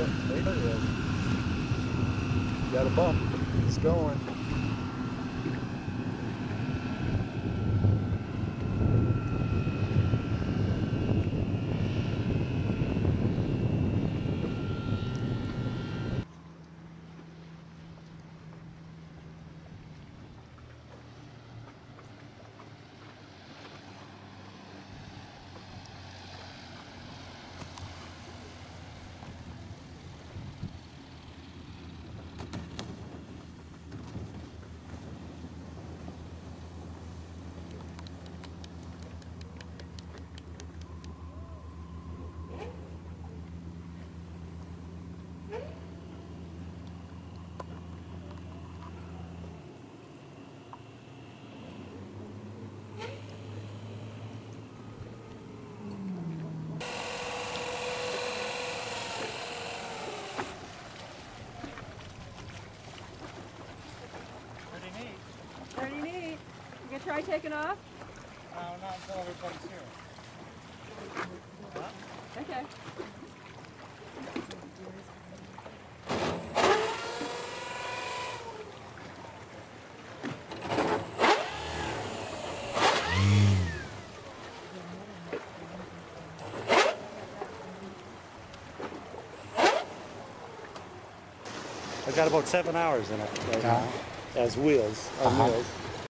it. Got a bump. It's going. Gonna try taking off? No, not until everybody's here. Okay. I've got about seven hours in it right now as wheels, on Uh-huh. wheels.